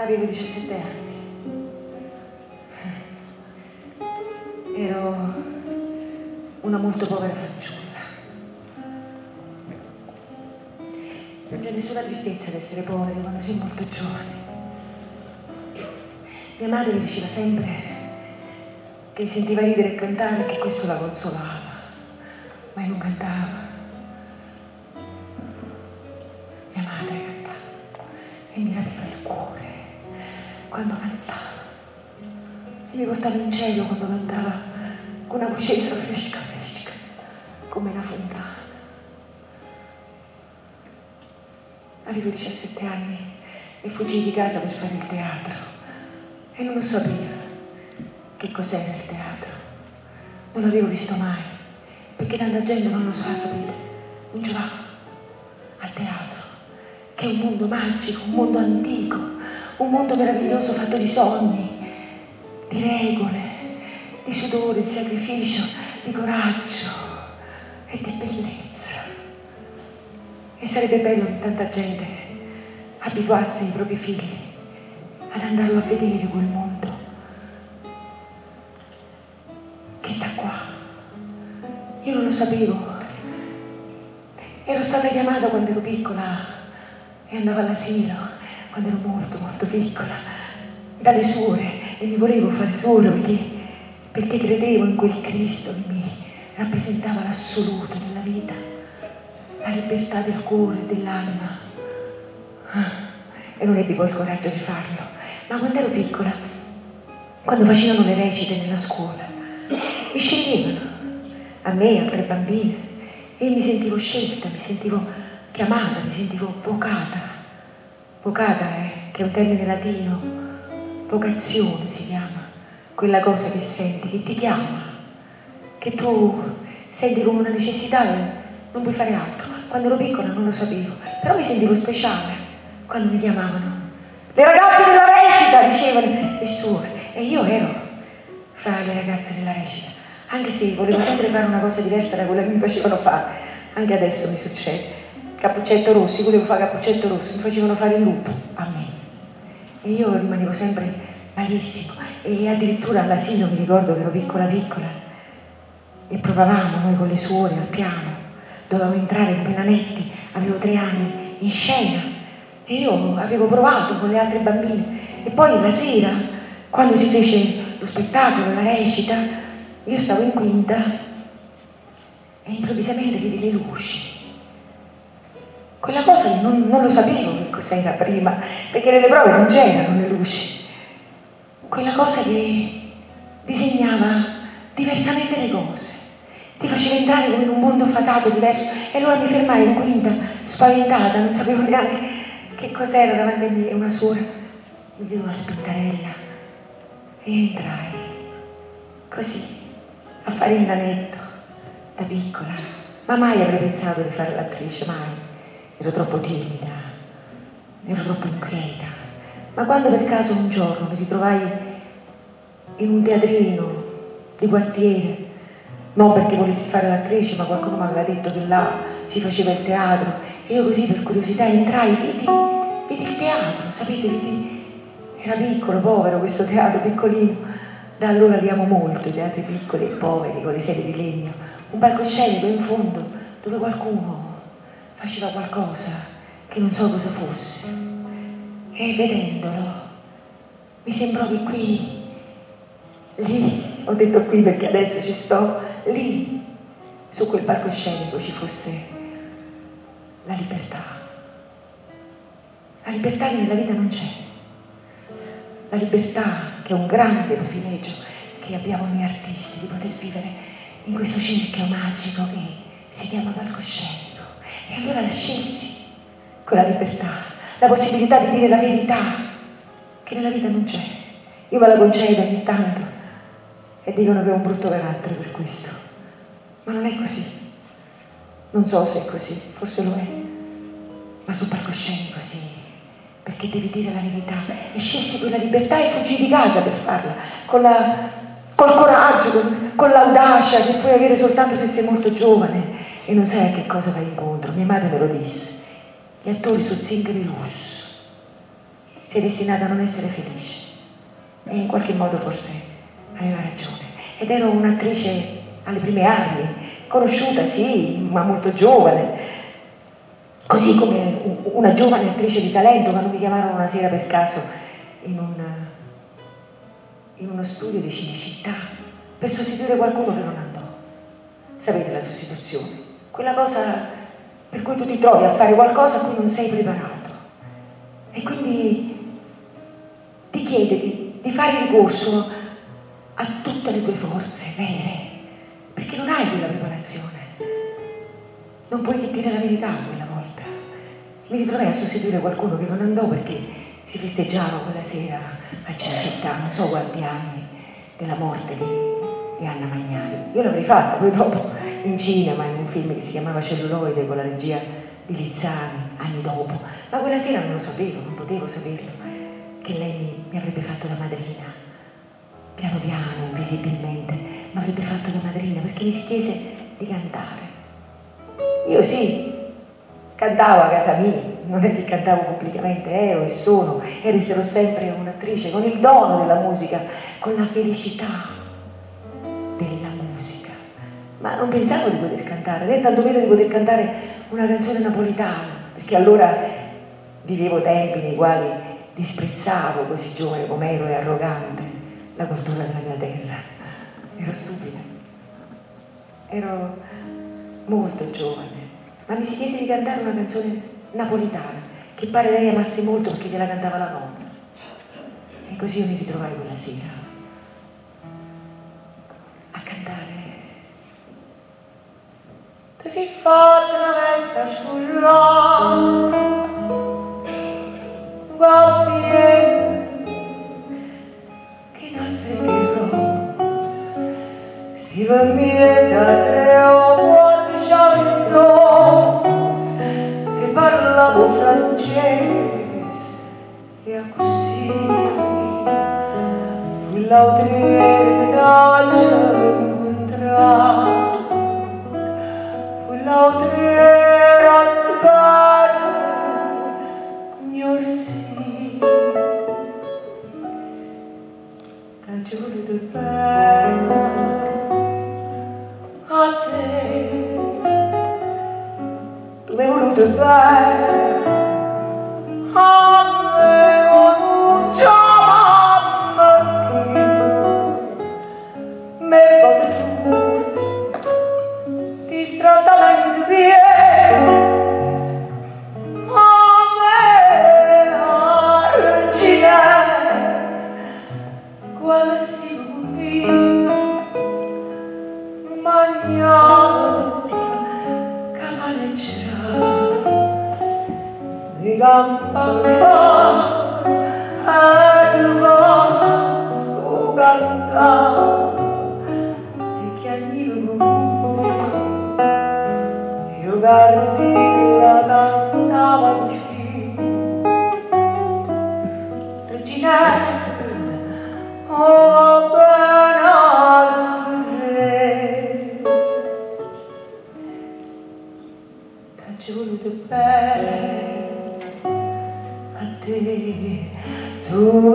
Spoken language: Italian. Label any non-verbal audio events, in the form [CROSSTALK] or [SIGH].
Avevo 17 anni. Ero una molto povera fanciulla. Non c'è nessuna tristezza ad essere poveri quando è molto giovani. Mia madre mi diceva sempre che mi sentiva ridere e cantare e che questo la consolava, ma io non cantava. Mia madre cantava e mi rapiva quando cantava e mi portava in cielo quando cantava con una vocetta fresca fresca come una fontana. Avevo 17 anni e fuggii di casa per fare il teatro e non lo sapevo che cos'era il teatro. Non l'avevo visto mai perché tanta gente non lo sa, sapete, non ci va al teatro, che è un mondo magico, un mondo antico, un mondo meraviglioso fatto di sogni, di regole, di sudore, di sacrificio, di coraggio e di bellezza. E sarebbe bello che tanta gente abituasse i propri figli ad andarlo a vedere quel mondo che sta qua. Io non lo sapevo. Ero stata chiamata quando ero piccola e andavo all'asilo, quando ero molto molto piccola, dalle suore e mi volevo fare solo perché, perché credevo in quel Cristo che mi rappresentava l'assoluto della vita la libertà del cuore e dell'anima. Ah, e non ebbi poi il coraggio di farlo. Ma quando ero piccola, quando facevano le recite nella scuola, mi sceglievano, a me, a altre bambine, e mi sentivo scelta, mi sentivo chiamata, mi sentivo vocata. Vocata è, che è un termine latino, vocazione si chiama, quella cosa che senti, che ti chiama, che tu senti come una necessità non puoi fare altro. Quando ero piccola non lo sapevo, però mi sentivo speciale quando mi chiamavano. Le ragazze della recita, dicevano le sue, e io ero fra le ragazze della recita, anche se volevo sempre fare una cosa diversa da quella che mi facevano fare. Anche adesso mi succede. Cappuccetto rosso, io volevo fare cappuccetto rosso, mi facevano fare il lupo a me. E io rimanevo sempre malissimo. E addirittura all'asilo mi ricordo che ero piccola piccola e provavamo noi con le suore al piano dovevamo entrare in Penanetti, avevo tre anni, in scena e io avevo provato con le altre bambine e poi la sera, quando si fece lo spettacolo, la recita, io stavo in quinta e improvvisamente vidi le luci. Quella cosa non, non lo sapevo che cos'era prima, perché nelle prove non c'erano le luci. Quella cosa che disegnava diversamente le cose ti faceva entrare come in un mondo fatato, diverso. E allora mi fermai in quinta, spaventata, non sapevo [LAUGHS] neanche che cos'era davanti a me. Una suora mi diede una spintarella e entrai così a fare il nanetto da piccola. Ma mai avrei pensato di fare l'attrice, mai. Ero troppo timida, ero troppo inquieta. Ma quando per caso un giorno mi ritrovai in un teatrino di quartiere non perché volessi fare l'attrice, ma qualcuno mi aveva detto che là si faceva il teatro. E io così per curiosità entrai, vedi, vedi il teatro, sapete, vedi, era piccolo, povero questo teatro, piccolino. Da allora li amo molto, i teatri piccoli e poveri, con le sedie di legno. Un palcoscenico in fondo, dove qualcuno faceva qualcosa che non so cosa fosse. E vedendolo, mi sembrò che qui, lì, ho detto qui perché adesso ci sto, lì, su quel palcoscenico, ci fosse la libertà. La libertà che nella vita non c'è. La libertà che è un grande privilegio che abbiamo noi artisti di poter vivere in questo cerchio magico che si chiama palcoscenico. E allora la scelsi quella libertà, la possibilità di dire la verità che nella vita non c'è. Io me la concedo ogni tanto e dicono che è un brutto carattere per questo. Ma non è così. Non so se è così, forse lo è. Ma sul palcoscenico sì, perché devi dire la verità. E scessi quella libertà e fuggi di casa per farla, con la, col coraggio, con, con l'audacia che puoi avere soltanto se sei molto giovane e non sai a che cosa vai incontro. Mia madre me lo disse. Gli attori sono zingari lusso. sei destinata a non essere felice. E in qualche modo forse aveva ragione. Ed ero un'attrice alle prime armi, conosciuta sì, ma molto giovane, così come una giovane attrice di talento quando mi chiamarono una sera per caso in, un, in uno studio di Cinecittà per sostituire qualcuno che non andò. Sapete la sostituzione? Quella cosa per cui tu ti trovi a fare qualcosa a cui non sei preparato. E quindi ti chiede di, di fare ricorso a tutte le tue forze vere perché non hai quella preparazione. Non puoi che dire la verità quella volta. Mi ritrovai a sostituire qualcuno che non andò perché si festeggiava quella sera a Cinecittà non so quanti anni della morte di, di Anna Magnani. Io l'avrei fatta poi dopo in cinema in un film che si chiamava Celluloide con la regia di Lizzani anni dopo, ma quella sera non lo sapevo, non potevo saperlo, che lei mi, mi avrebbe fatto da madrina, piano piano, invisibilmente, mi avrebbe fatto da madrina perché mi si chiese di cantare. Io sì, cantavo a casa mia, non è che cantavo pubblicamente, ero e sono e resterò sempre un'attrice con il dono della musica, con la felicità della musica. Ma non pensavo di poter cantare, né tantomeno di poter cantare una canzone napolitana, perché allora vivevo tempi nei quali disprezzavo così giovane come ero e arrogante la cultura della mia terra. Ero stupida, ero molto giovane, ma mi si chiese di cantare una canzone napolitana, che pare lei amasse molto perché gliela cantava la nonna. E così io mi ritrovai quella sera Si fatta una vesta scullata Guappie Che nasce di rose Stiva miesa cantavo e chiagnivo con me io gardilla cantava così reginella oh benastre t'ho voluto bene a te. Tu